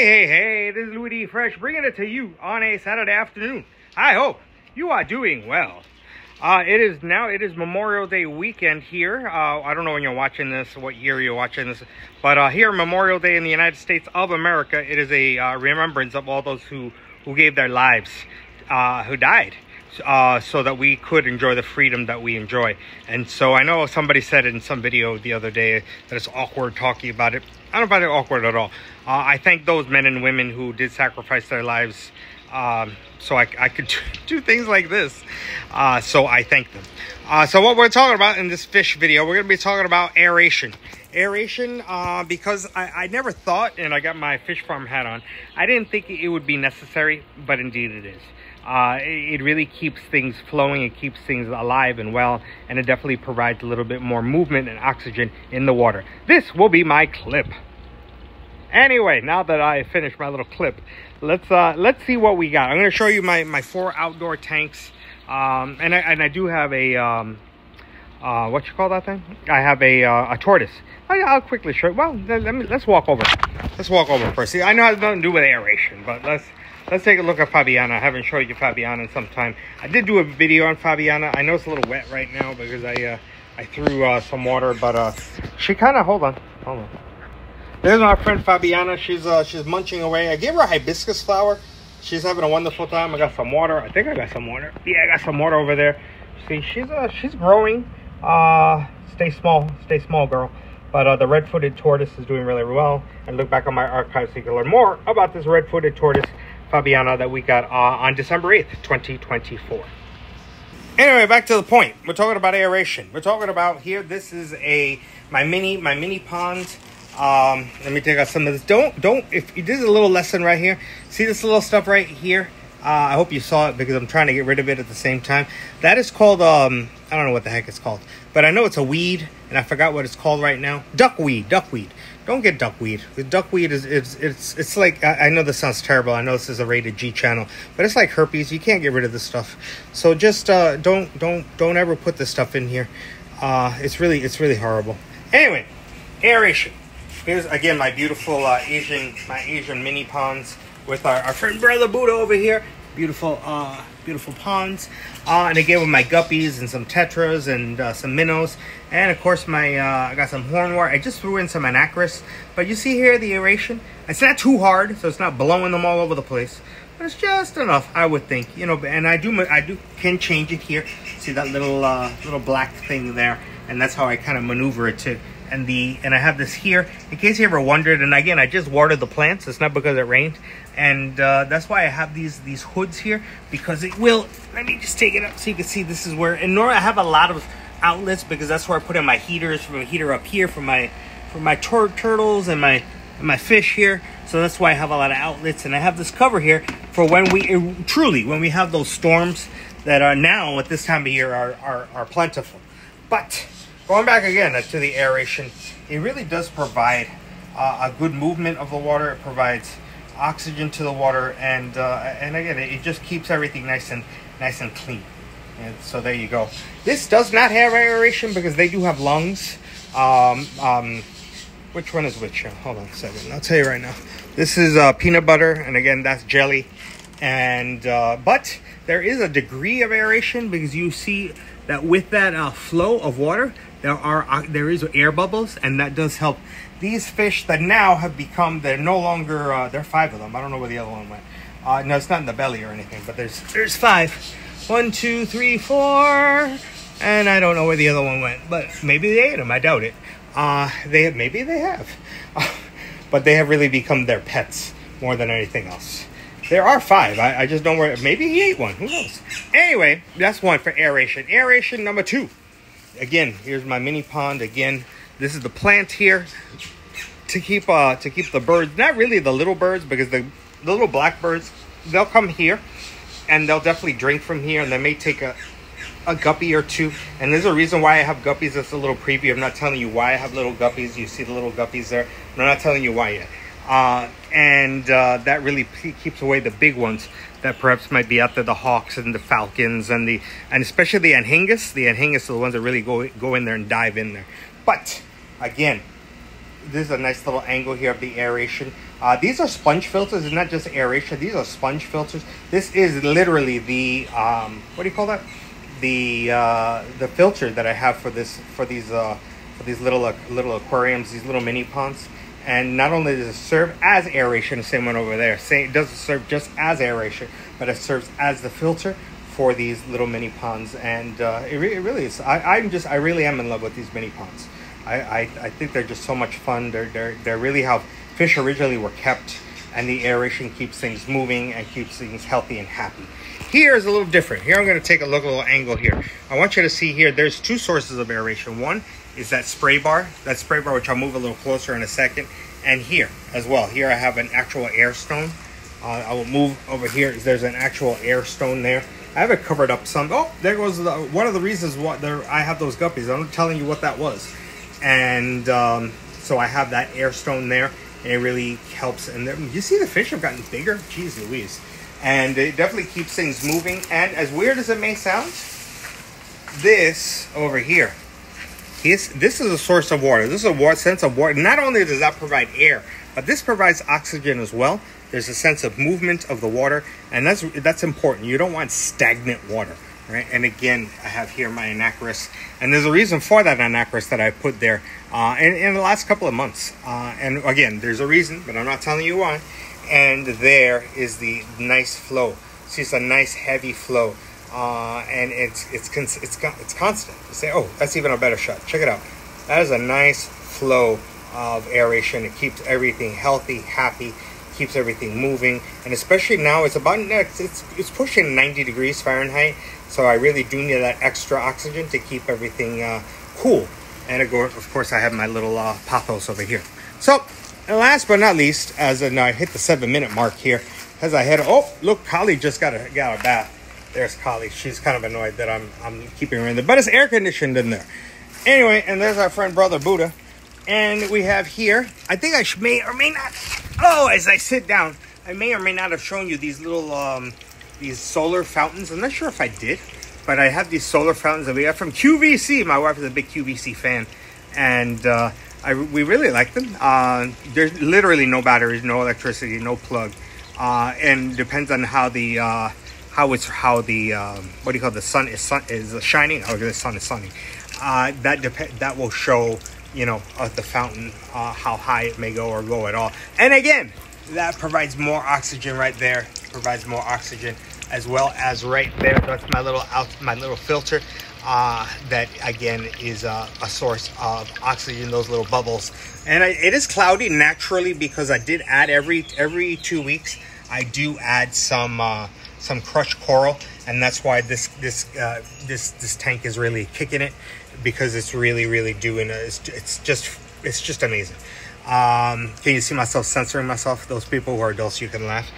Hey, hey, hey, this is Louie D. Fresh bringing it to you on a Saturday afternoon. I hope you are doing well. Uh, it is now, it is Memorial Day weekend here. Uh, I don't know when you're watching this, what year you're watching this, but uh, here, Memorial Day in the United States of America, it is a uh, remembrance of all those who, who gave their lives, uh, who died. Uh, so that we could enjoy the freedom that we enjoy. And so I know somebody said in some video the other day that it's awkward talking about it. I don't find it awkward at all. Uh, I thank those men and women who did sacrifice their lives um, so I, I, could do things like this. Uh, so I thank them. Uh, so what we're talking about in this fish video, we're going to be talking about aeration. Aeration, uh, because I, I, never thought, and I got my fish farm hat on, I didn't think it would be necessary, but indeed it is. Uh, it, really keeps things flowing, it keeps things alive and well, and it definitely provides a little bit more movement and oxygen in the water. This will be my clip. Anyway, now that I finished my little clip, let's uh, let's see what we got. I'm going to show you my, my four outdoor tanks, um, and I and I do have a um, uh, what you call that thing? I have a uh, a tortoise. I, will quickly show. Well, let, let me let's walk over. Let's walk over first. See, I know it has nothing to do with aeration, but let's let's take a look at Fabiana. I haven't showed you Fabiana in some time. I did do a video on Fabiana. I know it's a little wet right now because I uh, I threw uh, some water, but uh, she kind of hold on, hold on. There's my friend Fabiana. She's uh she's munching away. I gave her a hibiscus flower. She's having a wonderful time. I got some water. I think I got some water. Yeah, I got some water over there. See, she's uh she's growing. Uh, stay small, stay small, girl. But uh, the red-footed tortoise is doing really well. And look back on my archives so you can learn more about this red-footed tortoise, Fabiana, that we got uh, on December 8th, 2024. Anyway, back to the point. We're talking about aeration. We're talking about here. This is a my mini my mini pond um, let me take out some of this. Don't, don't, if you did a little lesson right here, see this little stuff right here? Uh, I hope you saw it because I'm trying to get rid of it at the same time. That is called, um, I don't know what the heck it's called, but I know it's a weed and I forgot what it's called right now. Duckweed, duckweed. Don't get duckweed. The duckweed is, it's, it's, it's like, I, I know this sounds terrible. I know this is a rated G channel, but it's like herpes. You can't get rid of this stuff. So just, uh, don't, don't, don't ever put this stuff in here. Uh, it's really, it's really horrible. Anyway, aeration. Here's again my beautiful uh, Asian, my Asian mini ponds with our, our friend brother Buddha over here. Beautiful, uh, beautiful ponds. Uh, and again with my guppies and some tetras and uh, some minnows. And of course my, uh, I got some hornwort. I just threw in some anacharis. But you see here the aeration? It's not too hard, so it's not blowing them all over the place. But it's just enough, I would think. You know, and I do, I do can change it here. See that little, uh, little black thing there? And that's how I kind of maneuver it to and the and I have this here in case you ever wondered. And again, I just watered the plants. It's not because it rained, and uh, that's why I have these these hoods here because it will. Let me just take it up so you can see. This is where and nor I have a lot of outlets because that's where I put in my heaters from a heater up here for my for my tur- turtles and my and my fish here. So that's why I have a lot of outlets, and I have this cover here for when we truly when we have those storms that are now at this time of year are are, are plentiful, but Going back again to the aeration, it really does provide uh, a good movement of the water. It provides oxygen to the water, and uh, and again, it just keeps everything nice and nice and clean. And so there you go. This does not have aeration because they do have lungs. Um, um, which one is which? Hold on a second. I'll tell you right now. This is uh, peanut butter, and again, that's jelly. And uh, but there is a degree of aeration because you see that with that uh, flow of water, there are uh, there is air bubbles, and that does help. These fish that now have become they're no longer uh, there are five of them. I don't know where the other one went. Uh, no, it's not in the belly or anything, but there's there's five. One, two, three, four, and I don't know where the other one went, but maybe they ate them. I doubt it. Uh, they maybe they have, but they have really become their pets more than anything else. There are five. I, I just don't worry. Maybe he ate one. Who knows? Anyway, that's one for aeration. Aeration number two again, here's my mini pond. Again, this is the plant here to keep uh to keep the birds, not really the little birds, because the, the little blackbirds, they'll come here and they'll definitely drink from here and they may take a a guppy or two. And there's a reason why I have guppies. That's a little preview. I'm not telling you why I have little guppies. You see the little guppies there. I'm not telling you why yet. Uh, and uh, that really keeps away the big ones that perhaps might be after the hawks and the falcons and the and especially the anhingas. The anhingas are the ones that really go go in there and dive in there. But again, this is a nice little angle here of the aeration. Uh, these are sponge filters, it's not just aeration. These are sponge filters. This is literally the um, what do you call that? The uh, the filter that I have for this for these uh, for these little uh, little aquariums, these little mini ponds. And not only does it serve as aeration, same one over there, same, it doesn't serve just as aeration, but it serves as the filter for these little mini ponds. And uh, it, re- it really is. I, I'm just I really am in love with these mini ponds. I, I, I think they're just so much fun. They're, they're, they're really how fish originally were kept, and the aeration keeps things moving and keeps things healthy and happy. Here is a little different. Here I'm going to take a look, a little angle here. I want you to see here, there's two sources of aeration. One is that spray bar, that spray bar, which I'll move a little closer in a second. And here as well. Here I have an actual air stone. Uh, I will move over here. There's an actual air stone there. I have it covered up some. Oh, there goes the, one of the reasons why there, I have those guppies. I'm telling you what that was and um, so I have that air stone there. And it really helps. And you see the fish have gotten bigger. Jeez Louise. And it definitely keeps things moving. And as weird as it may sound, this over here, this, this is a source of water. This is a sense of water. Not only does that provide air, but this provides oxygen as well. There's a sense of movement of the water, and that's that's important. You don't want stagnant water right? And again, I have here my Anacharis, and there's a reason for that Anacharis that I put there uh, in, in the last couple of months. Uh, and again, there's a reason, but I'm not telling you why. And there is the nice flow. See, it's a nice heavy flow, uh, and it's it's it's it's constant. You say, oh, that's even a better shot. Check it out. That is a nice flow of aeration. It keeps everything healthy, happy keeps everything moving and especially now it's about it's, it's, it's pushing 90 degrees fahrenheit so I really do need that extra oxygen to keep everything uh, cool. And of course, I have my little uh, over here. So, last but not least, as I hit the seven minute mark here, as I head, oh, look, Kali just got a, got a bath. There's Kali. She's kind of annoyed that I'm, I'm keeping her in there, but it's air conditioned in there. Anyway, and there's our friend Brother Buddha. And we have here, I think I may or may not, oh, as I sit down, I may or may not have shown you these little um, these solar fountains. I'm not sure if I did, but I have these solar fountains that we got from QVC. My wife is a big QVC fan, and uh, I, we really like them. Uh, there's literally no batteries, no electricity, no plug, uh, and depends on how the uh, how it's how the um, what do you call it? the sun is sun is shining. Oh, the sun is sunny. Uh, that depend that will show you know uh, the fountain how high it may go or go at all. And again, that provides more oxygen right there. Provides more oxygen as well as right there. That's my little out, my little filter. Uh, that again is a, a, source of oxygen. Those little bubbles, and I, it is cloudy naturally because I did add every every two weeks. I do add some uh, some crushed coral, and that's why this this uh, this this tank is really kicking it because it's really really doing. A, it's, it's just it's just amazing. Um, can you see myself censoring myself? Those people who are adults, you can laugh.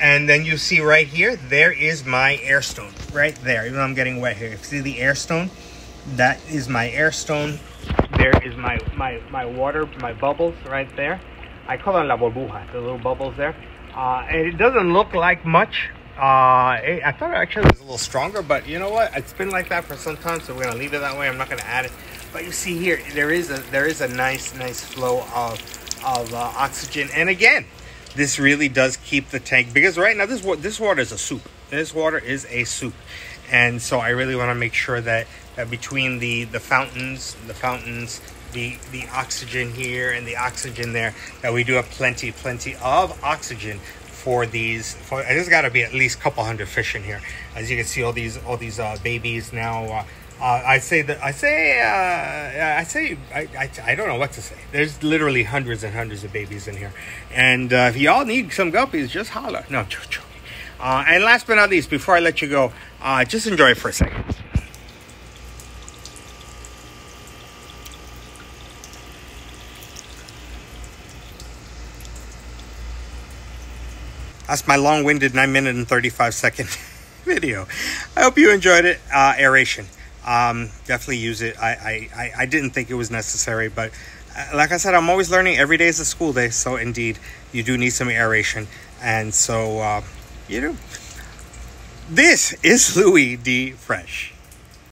And then you see right here, there is my air stone right there. Even though I'm getting wet here. you see the air stone? That is my air stone. There is my, my, my water, my bubbles right there. I call them la burbuja, the little bubbles there. Uh, and it doesn't look like much. Uh, I thought it actually was a little stronger, but you know what? It's been like that for some time, so we're gonna leave it that way. I'm not gonna add it. But you see here, there is a there is a nice nice flow of of uh, oxygen. And again, this really does keep the tank because right now this this water is a soup. This water is a soup, and so I really want to make sure that that between the the fountains, the fountains, the the oxygen here and the oxygen there, that we do have plenty plenty of oxygen for these. For there's got to be at least a couple hundred fish in here. As you can see, all these all these uh, babies now. Uh, uh, I say that I say uh, I say I, I, I don't know what to say. There's literally hundreds and hundreds of babies in here, and uh, if y'all need some guppies, just holler. No, joking. Uh, and last but not least, before I let you go, uh, just enjoy it for a second. That's my long-winded nine minute and thirty-five second video. I hope you enjoyed it. Uh, aeration. Um, definitely use it. I, I, I didn't think it was necessary, but uh, like I said, I'm always learning. Every day is a school day. So indeed, you do need some aeration. And so, uh, you know, this is Louie D. Fresh.